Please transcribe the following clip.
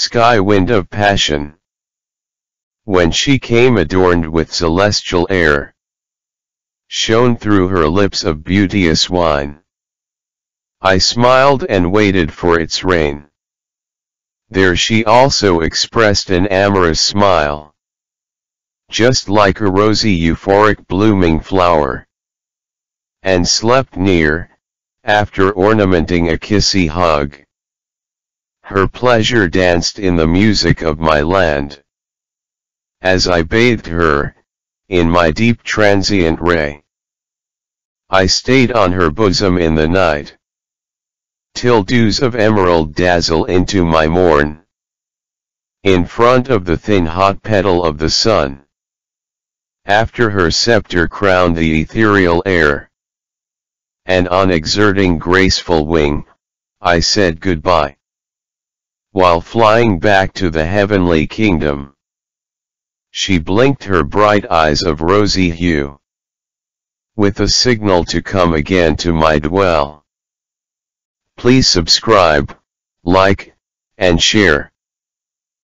sky wind of passion. When she came adorned with celestial air, shone through her lips of beauteous wine. I smiled and waited for its rain. There she also expressed an amorous smile. Just like a rosy euphoric blooming flower. And slept near, after ornamenting a kissy hug. Her pleasure danced in the music of my land. As I bathed her, in my deep transient ray. I stayed on her bosom in the night. Till dews of emerald dazzle into my morn. In front of the thin hot petal of the sun. After her scepter crowned the ethereal air. And on exerting graceful wing, I said goodbye. While flying back to the heavenly kingdom. She blinked her bright eyes of rosy hue with a signal to come again to my dwell. Please subscribe, like, and share.